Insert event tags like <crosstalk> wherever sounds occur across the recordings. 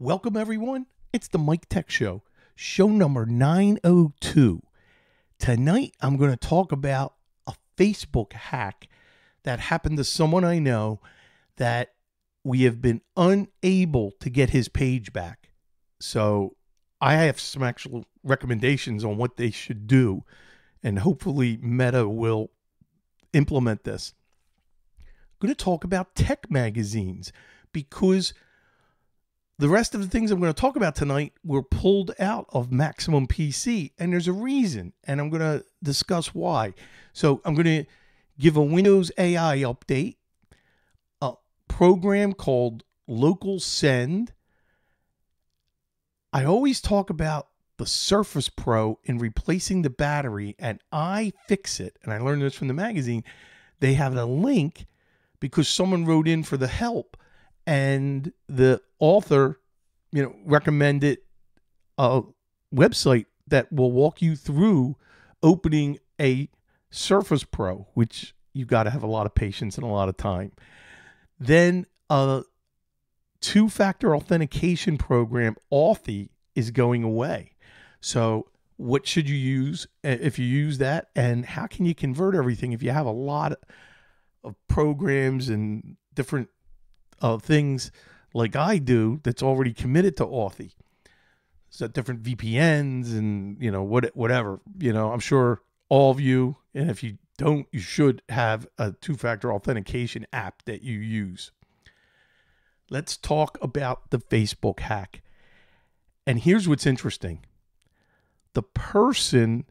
Welcome, everyone. It's the Mike Tech Show, show number 902. Tonight, I'm going to talk about a Facebook hack that happened to someone I know that we have been unable to get his page back. So, I have some actual recommendations on what they should do, and hopefully, Meta will implement this. I'm going to talk about tech magazines because the rest of the things I'm going to talk about tonight were pulled out of Maximum PC, and there's a reason, and I'm going to discuss why. So, I'm going to give a Windows AI update, a program called LocalSend. I always talk about the Surface Pro in replacing the battery, and I fix it, and I learned this from the magazine. They have a link because someone wrote in for the help and the author, you know, recommended a website that will walk you through opening a Surface Pro, which you've got to have a lot of patience and a lot of time. Then a two-factor authentication program, Authy, is going away. So what should you use if you use that and how can you convert everything if you have a lot of programs and different uh, things like I do that's already committed to Authy. So different VPNs and you know what whatever you know. I'm sure all of you, and if you don't, you should have a two-factor authentication app that you use. Let's talk about the Facebook hack. And here's what's interesting. The person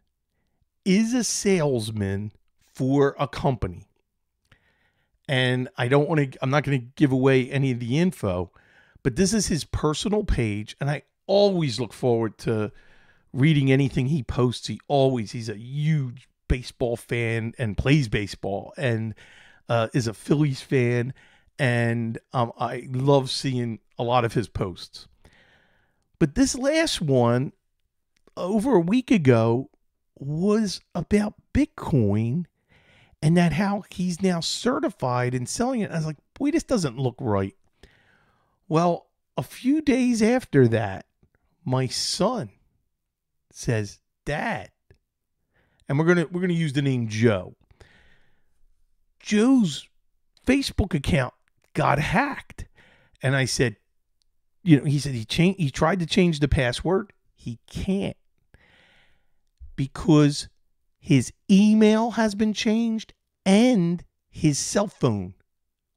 is a salesman for a company and I don't want to, I'm not going to give away any of the info, but this is his personal page. And I always look forward to reading anything he posts. He always, he's a huge baseball fan and plays baseball and uh, is a Phillies fan. And um, I love seeing a lot of his posts. But this last one, over a week ago, was about Bitcoin and that how he's now certified and selling it. I was like, boy, this doesn't look right. Well, a few days after that, my son says, Dad, and we're gonna we're gonna use the name Joe. Joe's Facebook account got hacked. And I said, you know, he said he changed he tried to change the password. He can't. Because his email has been changed and his cell phone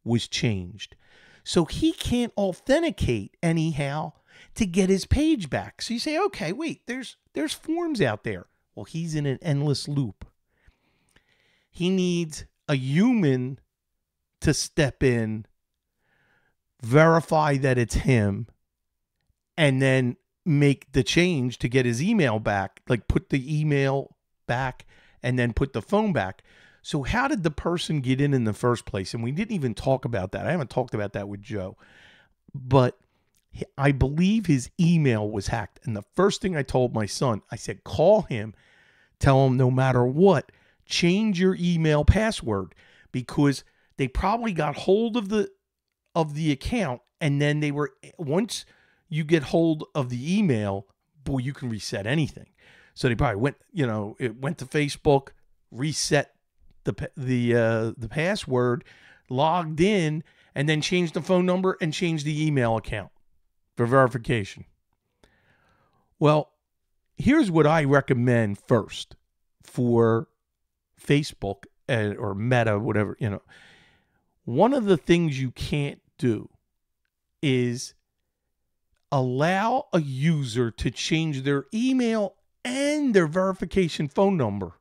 was changed. So he can't authenticate anyhow to get his page back. So you say, okay, wait, there's there's forms out there. Well, he's in an endless loop. He needs a human to step in, verify that it's him, and then make the change to get his email back, like put the email back and then put the phone back. So, how did the person get in in the first place? And we didn't even talk about that. I haven't talked about that with Joe, but I believe his email was hacked. And the first thing I told my son, I said, call him, tell him no matter what, change your email password because they probably got hold of the of the account and then they were once you get hold of the email boy you can reset anything so they probably went, you know, it went to Facebook, reset the the uh, the password, logged in, and then changed the phone number and changed the email account for verification. Well, here's what I recommend first for Facebook and, or Meta, whatever you know. One of the things you can't do is allow a user to change their email and their verification phone number.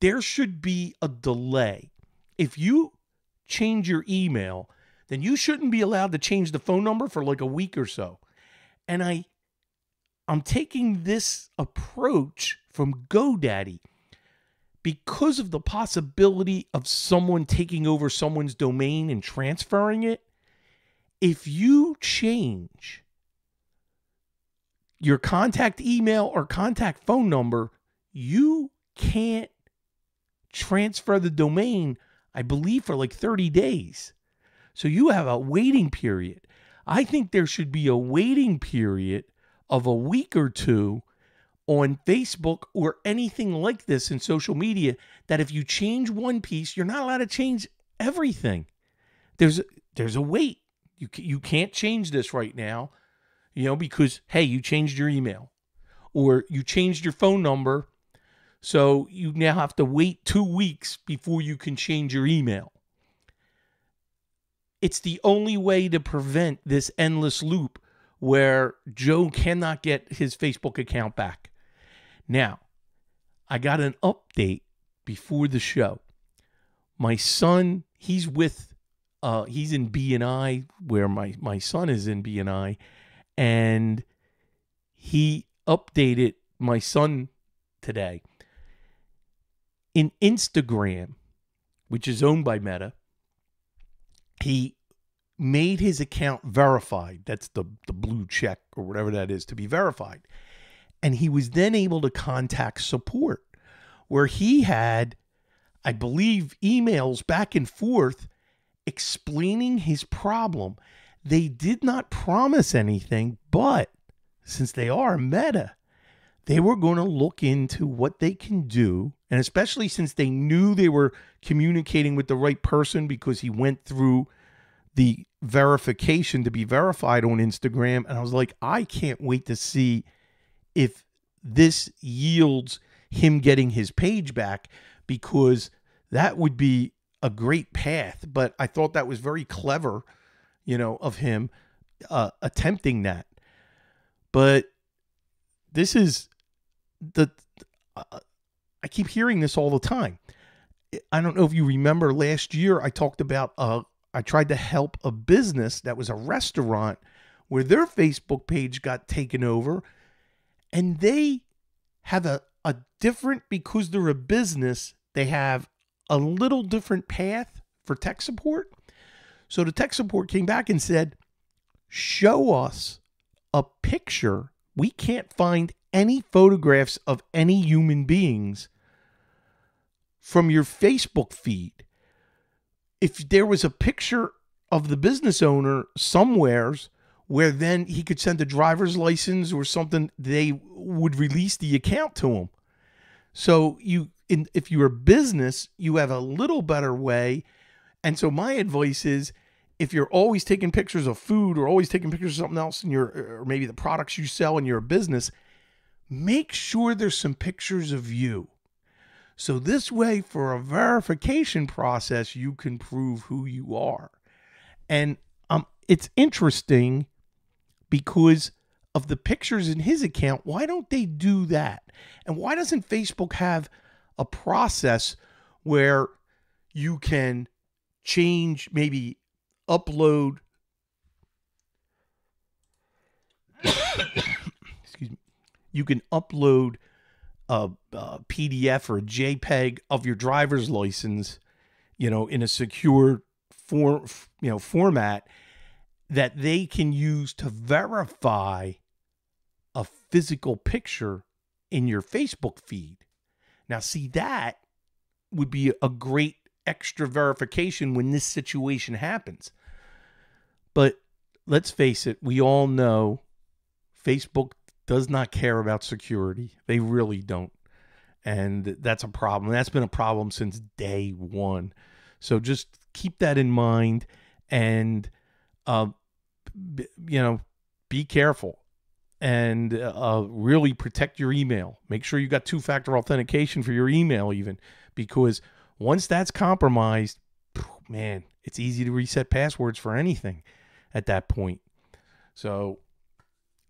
There should be a delay. If you change your email, then you shouldn't be allowed to change the phone number for like a week or so. And I I'm taking this approach from GoDaddy because of the possibility of someone taking over someone's domain and transferring it. If you change your contact email or contact phone number, you can't transfer the domain, I believe, for like 30 days. So you have a waiting period. I think there should be a waiting period of a week or two on Facebook or anything like this in social media that if you change one piece, you're not allowed to change everything. There's a, there's a wait. You you can't change this right now, you know, because hey, you changed your email or you changed your phone number, so you now have to wait 2 weeks before you can change your email. It's the only way to prevent this endless loop where Joe cannot get his Facebook account back. Now, I got an update before the show. My son, he's with uh he's in BNI where my my son is in BNI and he updated my son today. In Instagram, which is owned by Meta, he made his account verified. That's the, the blue check or whatever that is to be verified. And he was then able to contact support where he had, I believe, emails back and forth explaining his problem. They did not promise anything, but since they are meta, they were going to look into what they can do. And especially since they knew they were communicating with the right person because he went through the verification to be verified on Instagram. And I was like, I can't wait to see if this yields him getting his page back because that would be a great path. But I thought that was very clever, you know, of him uh, attempting that. But this is the. Uh, I keep hearing this all the time. I don't know if you remember last year, I talked about uh, I tried to help a business that was a restaurant where their Facebook page got taken over and they have a, a different, because they're a business, they have a little different path for tech support. So the tech support came back and said, Show us a picture. We can't find any photographs of any human beings from your Facebook feed if there was a picture of the business owner somewheres where then he could send a driver's license or something, they would release the account to him. So you, in, if you're a business, you have a little better way. And so my advice is, if you're always taking pictures of food or always taking pictures of something else in your, or maybe the products you sell in your business, make sure there's some pictures of you. So, this way, for a verification process, you can prove who you are. And um, it's interesting because of the pictures in his account. Why don't they do that? And why doesn't Facebook have a process where you can change, maybe upload? <coughs> excuse me. You can upload a, a PDF or a JPEG of your driver's license, you know, in a secure form, you know, format that they can use to verify a physical picture in your Facebook feed. Now, see, that would be a great extra verification when this situation happens. But let's face it, we all know Facebook does not care about security. They really don't. And that's a problem. That's been a problem since day one. So just keep that in mind and, uh, you know, be careful and uh, really protect your email. Make sure you got two factor authentication for your email, even because once that's compromised, man, it's easy to reset passwords for anything at that point. So,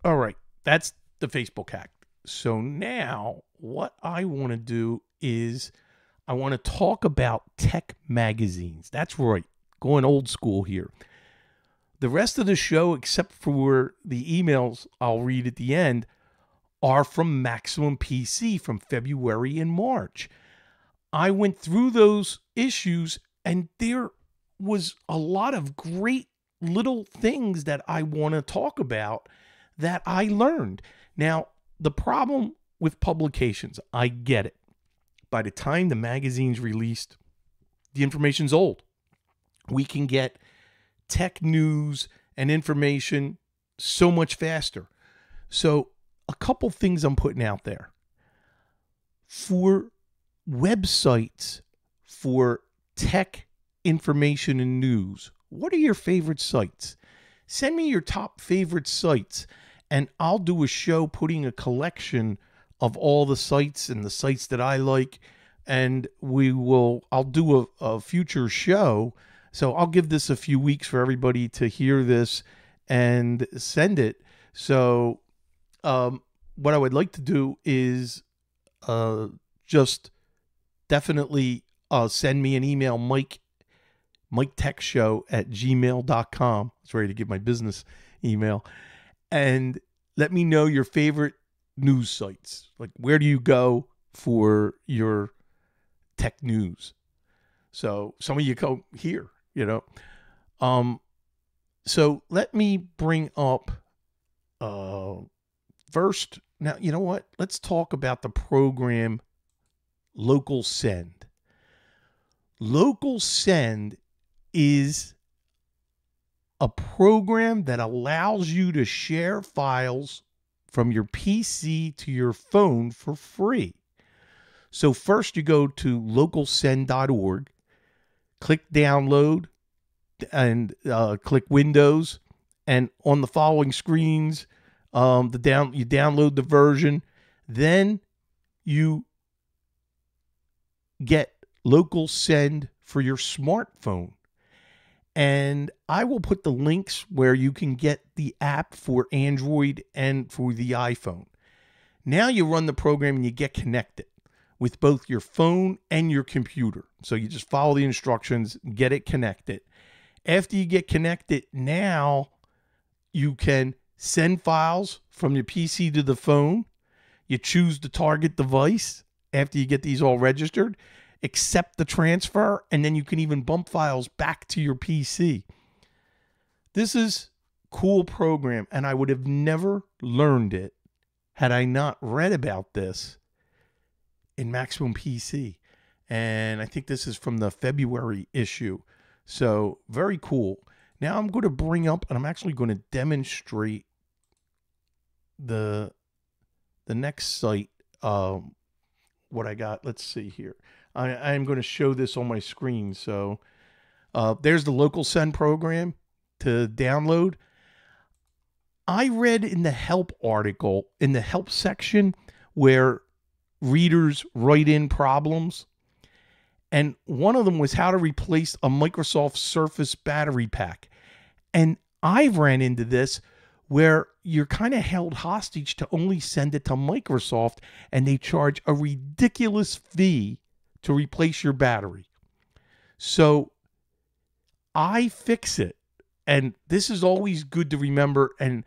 all right, that's the Facebook hack. So now what I want to do is I want to talk about tech magazines. That's right, going old school here. The rest of the show, except for the emails I'll read at the end, are from Maximum PC from February and March. I went through those issues and there was a lot of great little things that I want to talk about that I learned. Now, the problem with publications, I get it. By the time the magazine's released, the information's old. We can get tech news and information so much faster. So, a couple things I'm putting out there for websites for tech information and news. What are your favorite sites? Send me your top favorite sites, and I'll do a show putting a collection of all the sites and the sites that I like. And we will, I'll do a, a future show. So I'll give this a few weeks for everybody to hear this and send it. So, um, what I would like to do is uh, just definitely uh, send me an email, Mike, Mike Tech Show at gmail.com. I was ready to give my business email. And let me know your favorite news sites. Like, where do you go for your tech news? So, some of you go here, you know. Um, so let me bring up uh first now you know what let's talk about the program LocalSend local send is a program that allows you to share files from your PC to your phone for free. So, first you go to localsend.org, click download, and uh, click Windows. And on the following screens, um, the down you download the version, then you get LocalSend for your smartphone. And I will put the links where you can get the app for Android and for the iPhone. Now you run the program and you get connected with both your phone and your computer. So you just follow the instructions, get it connected. After you get connected, now you can send files from your PC to the phone. You choose the target device after you get these all registered accept the transfer, and then you can even bump files back to your PC. This is cool program, and I would have never learned it had I not read about this in Maximum PC. And I think this is from the February issue. So very cool. Now I'm going to bring up and I'm actually going to demonstrate the the next site um what I got. Let's see here. I, am going to show this on my screen. So uh, there's the LocalSend program to download. I read in the help article, in the help section, where readers write in problems. And one of them was how to replace a Microsoft Surface battery pack. And I've ran into this where you're kind of held hostage to only send it to Microsoft and they charge a ridiculous fee to replace your battery. So iFixit. And this is always good to remember. And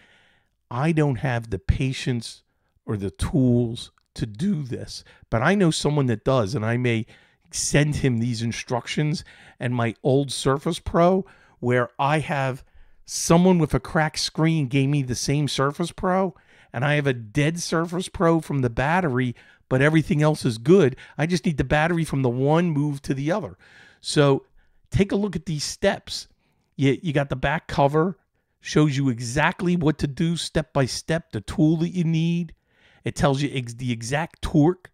I don't have the patience or the tools to do this, but I know someone that does, and I may send him these instructions and my old Surface Pro where I have someone with a cracked screen gave me the same Surface Pro and I have a dead Surface Pro from the battery, but everything else is good. I just need the battery from the one move to the other. So take a look at these steps. You, you got the back cover, shows you exactly what to do step by step, the tool that you need. It tells you ex- the exact torque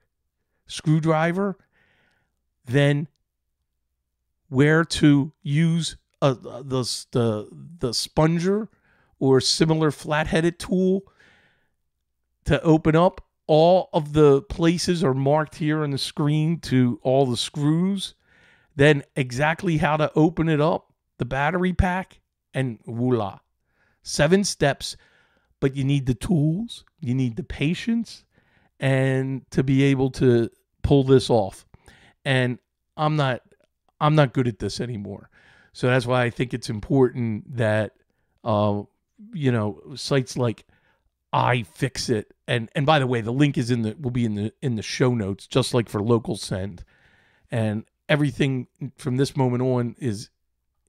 screwdriver, then where to use Uh, a, the, the, the spudger or similar flat-headed tool to open up all of the places are marked here on the screen to all the screws. Then exactly how to open it up, the battery pack, and voila. Seven steps, but you need the tools, you need the patience, and to be able to pull this off. And I'm not I'm not good at this anymore. So that's why I think it's important that uh, you know, sites like iFixit and and by the way the link is in the will be in the in the show notes just like for LocalSend. And everything from this moment on is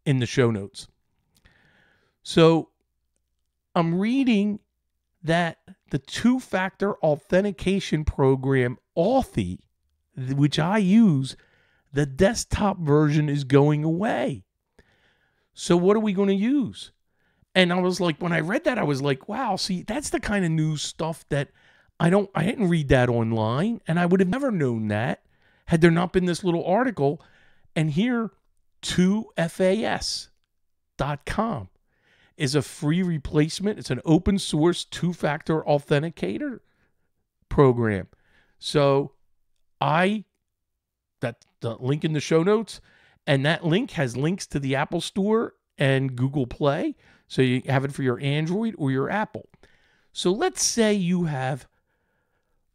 in the show notes. So i'm reading that the two factor authentication program authy which i use the desktop version is going away so what are we going to use And I was like, when I read that, I was like, wow, see, that's the kind of news stuff that I don't, I didn't read that online. And I would have never known that had there not been this little article. And here, 2FAS.com is a free replacement. It's an open source two factor authenticator program. So I, that the link in the show notes, and that link has links to the Apple Store and Google Play. So you have it for your Android or your Apple. So let's say you have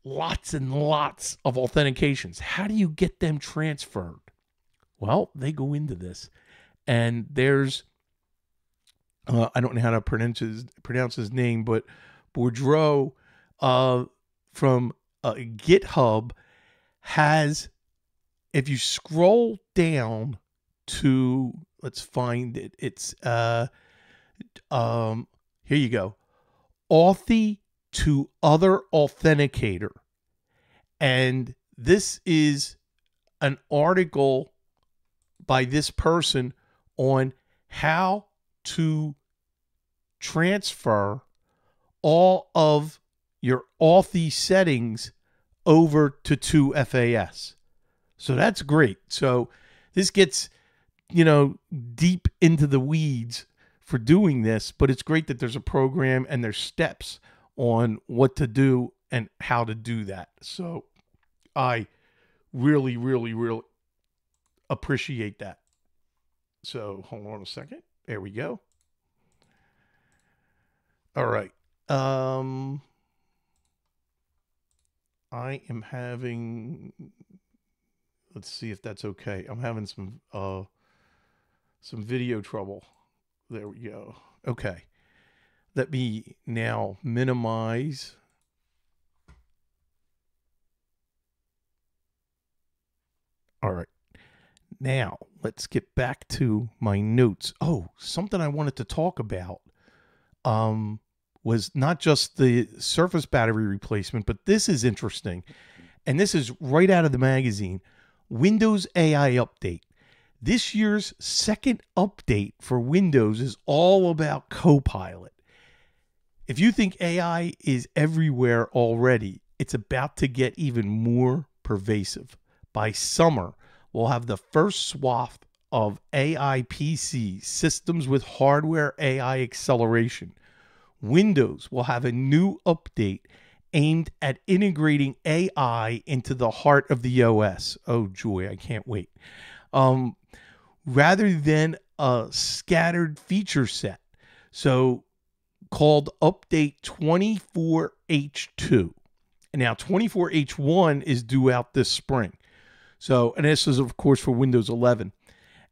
lots and lots of authentications. How do you get them transferred? Well, they go into this, and there's uh, I don't know how to pronounce his pronounce his name, but Boudreaux uh, from uh, GitHub has. If you scroll down to let's find it, it's uh um, here you go. Authy to other authenticator. And this is an article by this person on how to transfer all of your Authy settings over to 2FAS. So that's great. So this gets, you know, deep into the weeds for doing this, but it's great that there's a program and there's steps on what to do and how to do that. So I really, really, really appreciate that. So hold on a second. There we go. All right. Um I am having let's see if that's okay. I'm having some uh some video trouble. There we go. Okay. Let me now minimize. All right. Now, let's get back to my notes. Oh, something I wanted to talk about um, was not just the Surface battery replacement, but this is interesting. And this is right out of the magazine Windows AI Update. This year's second update for Windows is all about Copilot. If you think AI is everywhere already, it's about to get even more pervasive. By summer, we'll have the first swath of AI PC systems with hardware AI acceleration. Windows will have a new update aimed at integrating AI into the heart of the OS. Oh, joy, I can't wait. Um, rather than a scattered feature set. So called Update 24H2. And now 24H1 is due out this spring. So, and this is, of course, for Windows 11.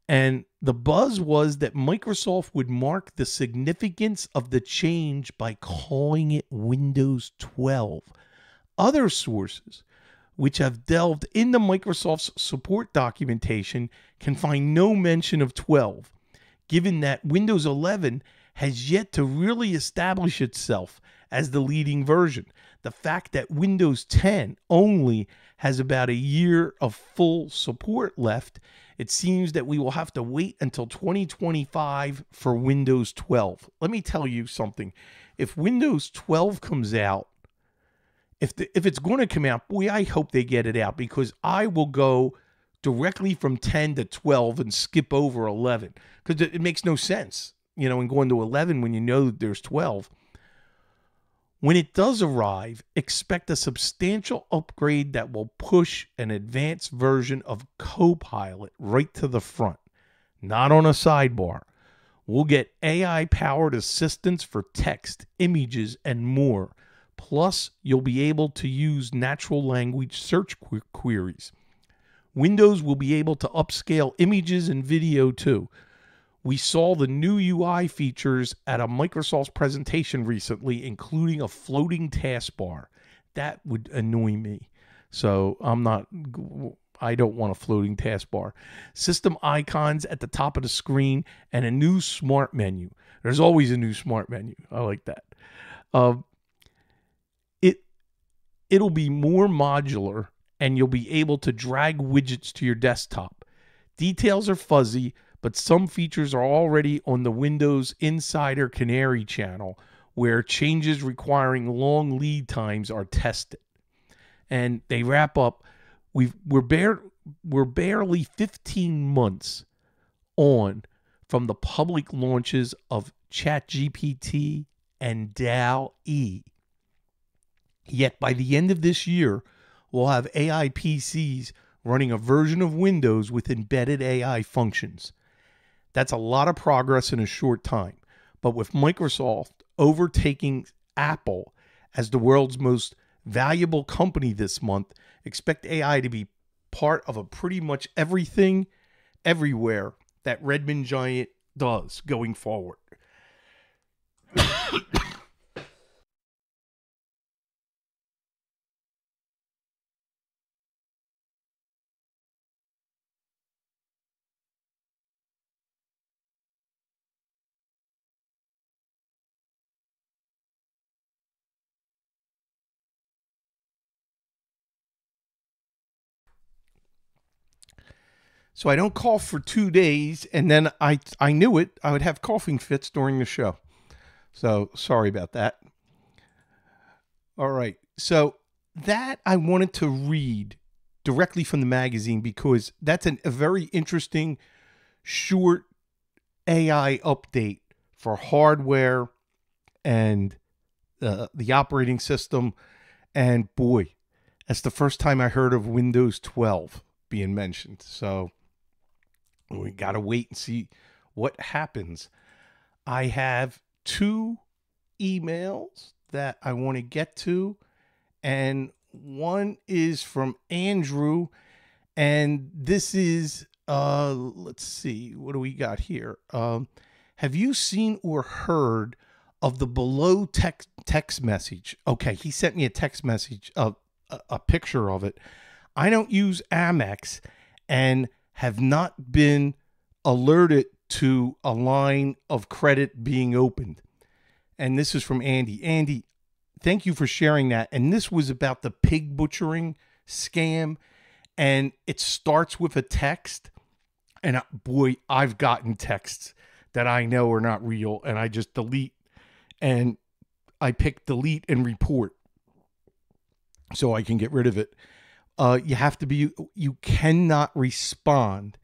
And the buzz was that Microsoft would mark the significance of the change by calling it Windows 12. Other sources which have delved into Microsoft's support documentation, can find no mention of 12, given that Windows 11 has yet to really establish itself as the leading version. The fact that Windows 10 only has about a year of full support left, it seems that we will have to wait until 2025 for Windows 12. Let me tell you something. If Windows 12 comes out if the, if it's going to come out, boy, I hope they get it out because I will go directly from 10 to 12 and skip over 11 because it, makes no sense, you know, and going to 11 when you know that there's 12. When it does arrive, expect a substantial upgrade that will push an advanced version of Copilot right to the front, not on a sidebar. We'll get AI powered assistance for text, images, and more Plus, you'll be able to use natural language search qu- queries. Windows will be able to upscale images and video too. We saw the new UI features at a Microsoft presentation recently, including a floating taskbar. That would annoy me. So I'm not, I don't want a floating taskbar. System icons at the top of the screen and a new smart menu. There's always a new smart menu. I like that. Uh, it'll be more modular and you'll be able to drag widgets to your desktop. Details are fuzzy, but some features are already on the Windows Insider Canary channel where changes requiring long lead times are tested. And they wrap up we've we're bare we're barely 15 months on from the public launches of ChatGPT and DAL E. Yet by the end of this year, we'll have AI PCs running a version of Windows with embedded AI functions. That's a lot of progress in a short time. But with Microsoft overtaking Apple as the world's most valuable company this month, expect AI to be part of a pretty much everything, everywhere that Redmond Giant does going forward. So I don't cough for two days, and then I I knew it. I would have coughing fits during the show. So sorry about that. All right. So that I wanted to read directly from the magazine because that's an, a very interesting short AI update for hardware and uh, the operating system. And boy, that's the first time I heard of Windows 12 being mentioned. So we got to wait and see what happens. I have two emails that I want to get to, and one is from Andrew, and this is uh let's see what do we got here? Um have you seen or heard of the below text text message? Okay he sent me a text message of a, a picture of it. I don't use amex and have not been alerted to a line of credit being opened. And this is from Andy. Andy, thank you for sharing that. And this was about the pig butchering scam. And it starts with a text. And boy, I've gotten texts that I know are not real. And I just delete. And I pick delete and report so I can get rid of it uh, you have to be you cannot respond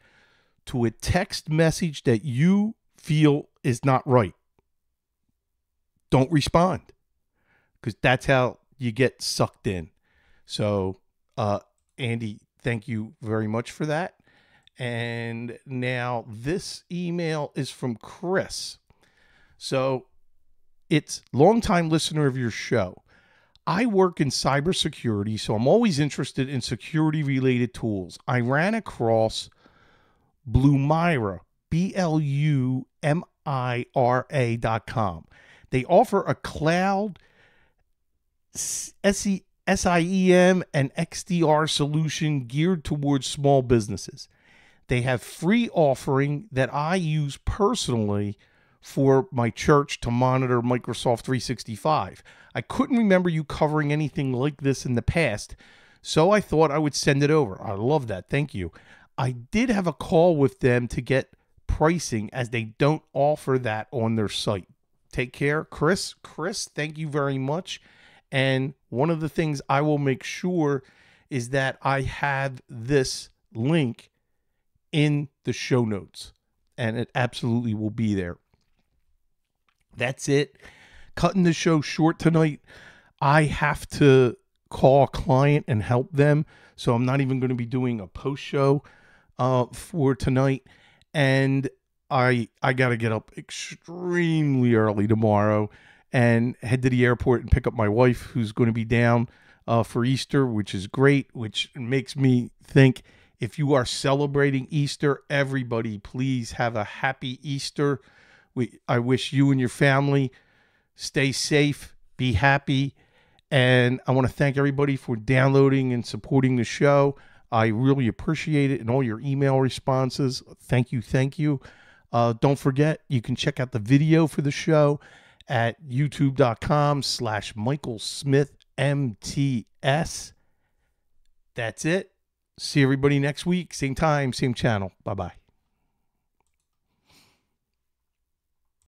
to a text message that you feel is not right. Don't respond because that's how you get sucked in. So uh, andy thank you very much for that. And now this email is from chris. So it's longtime listener of your show I work in cybersecurity, so I'm always interested in security related tools. I ran across Blumira, B L U M I R A dot com. They offer a cloud SIEM and XDR solution geared towards small businesses. They have free offering that I use personally for my church to monitor Microsoft 365. I couldn't remember you covering anything like this in the past, so I thought I would send it over. I love that. Thank you. I did have a call with them to get pricing as they don't offer that on their site. Take care, Chris. Chris, thank you very much. And one of the things I will make sure is that I have this link in the show notes, and it absolutely will be there. That's it. Cutting the show short tonight. I have to call a client and help them. So I'm not even going to be doing a post show uh, for tonight. And I I got to get up extremely early tomorrow and head to the airport and pick up my wife who's going to be down uh, for Easter, which is great, which makes me think if you are celebrating Easter, everybody please have a happy Easter. We I wish you and your family stay safe, be happy, and I want to thank everybody for downloading and supporting the show. I really appreciate it and all your email responses. Thank you, thank you. Uh, don't forget, you can check out the video for the show at youtube.com slash Michael Smith MTS. That's it. See everybody next week. Same time, same channel. Bye bye.